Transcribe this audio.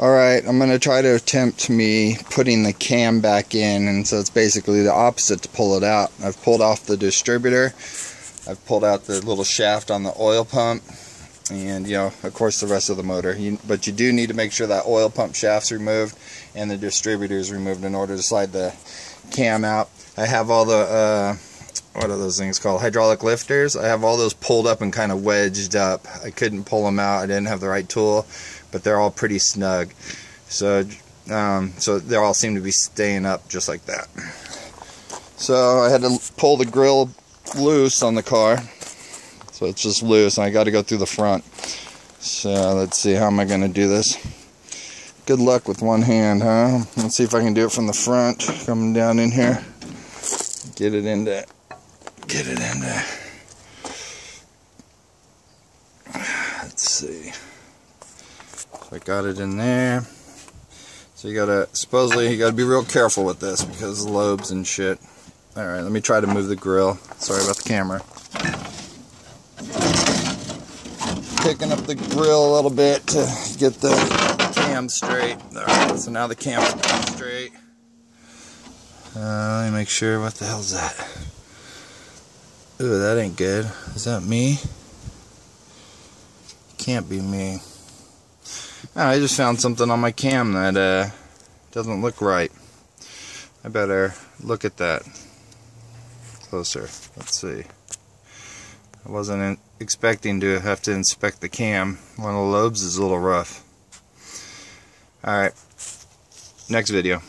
Alright, I'm going to try to attempt me putting the cam back in, and so it's basically the opposite to pull it out. I've pulled off the distributor, I've pulled out the little shaft on the oil pump, and you know, of course the rest of the motor. You, but you do need to make sure that oil pump shaft's removed and the distributor is removed in order to slide the cam out. I have all the, uh, what are those things called? Hydraulic lifters. I have all those pulled up and kind of wedged up. I couldn't pull them out. I didn't have the right tool but they're all pretty snug. So, um, so they all seem to be staying up just like that. So I had to pull the grill loose on the car. So it's just loose and I got to go through the front. So let's see, how am I going to do this? Good luck with one hand, huh? Let's see if I can do it from the front, coming down in here. Get it into, get it in there. Let's see. So I got it in there. So you gotta, supposedly you gotta be real careful with this because lobes and shit. Alright, let me try to move the grill. Sorry about the camera. Picking up the grill a little bit to get the cam straight. Alright, so now the cam's straight. Uh, let me make sure, what the hell's that? Ooh, that ain't good. Is that me? Can't be me. Oh, I just found something on my cam that uh, doesn't look right. I better look at that closer. Let's see. I wasn't expecting to have to inspect the cam. One of the lobes is a little rough. Alright. Next video.